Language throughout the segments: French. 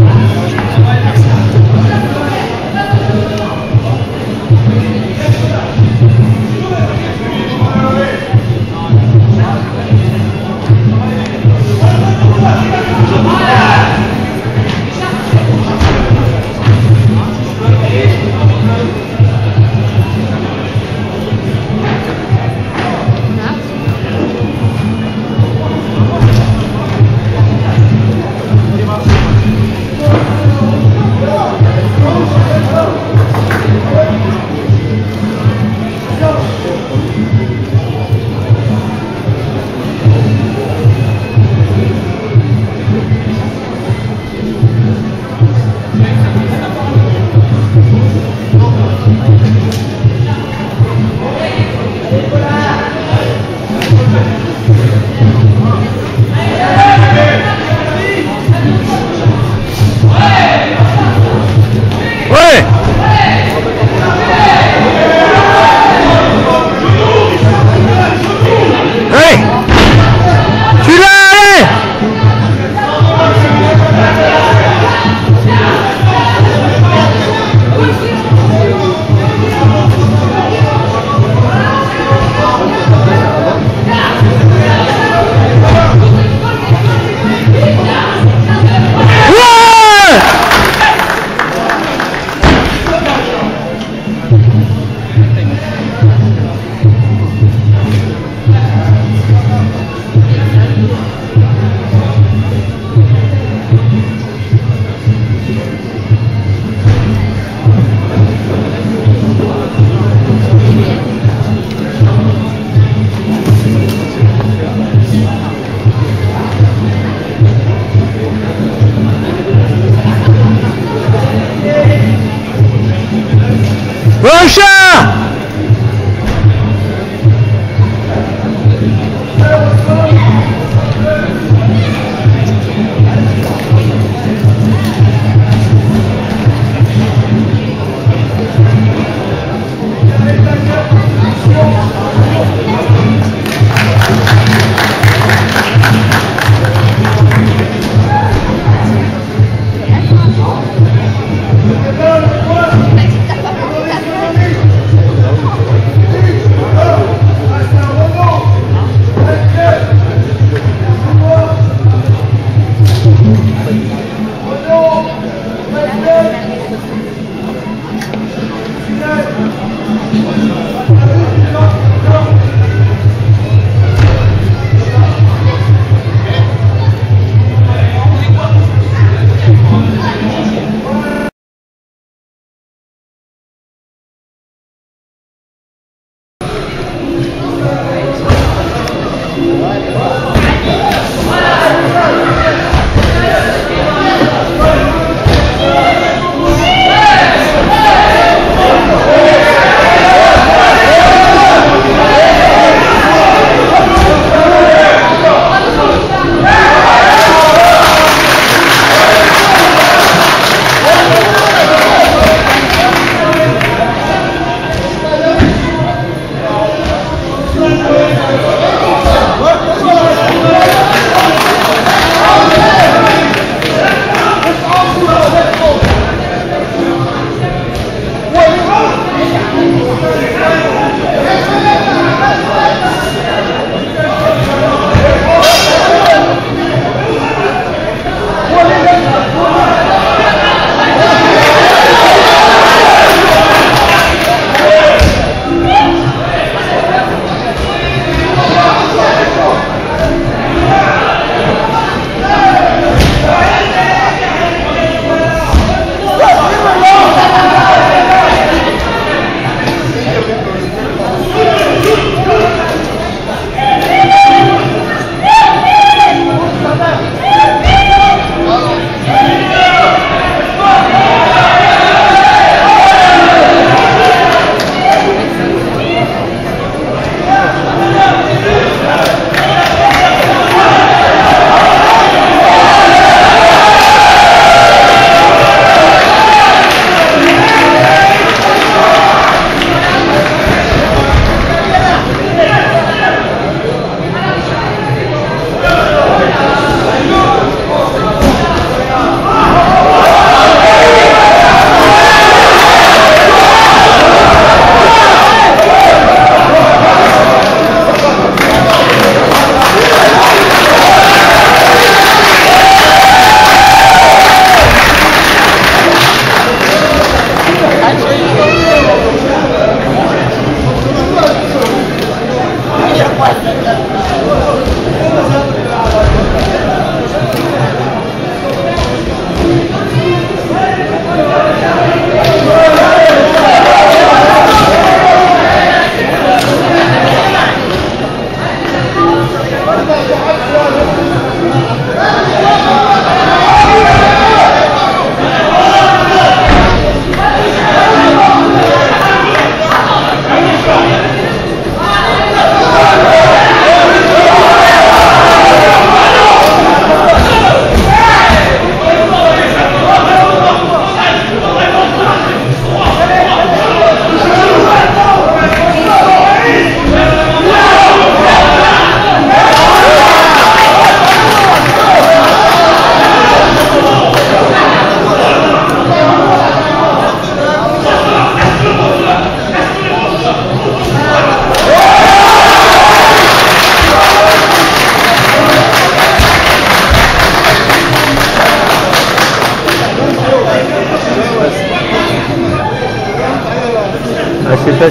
Wow.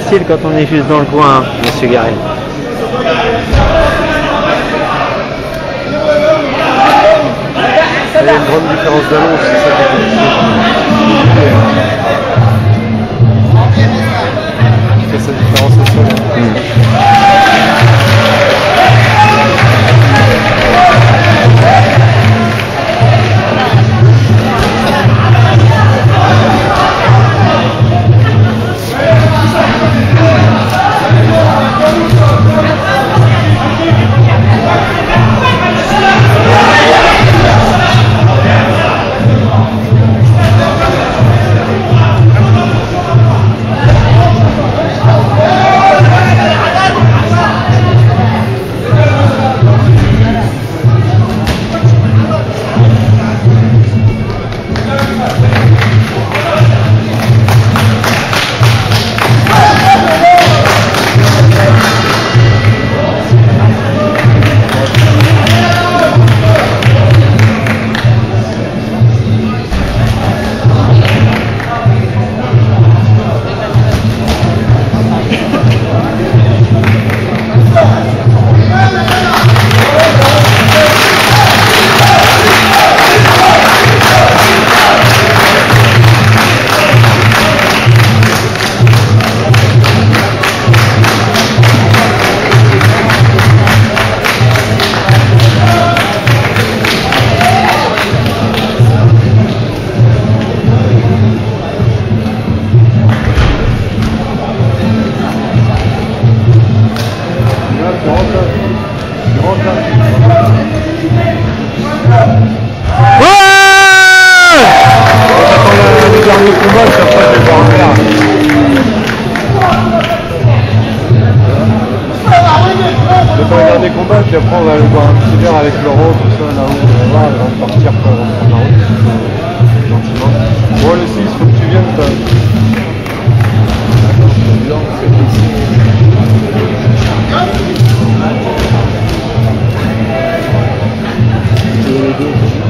Facile quand on est juste dans le coin, hein, monsieur Garel. Il y a une grande différence d'allonge, c'est ça qui est difficile. Il fait sa différence au sol. dernier on va aller boire un petit verre avec Laurent, tout ça, là où on va, partir pour la route. Gentiment. Bon, le 6, faut que tu viennes, toi. Thank you.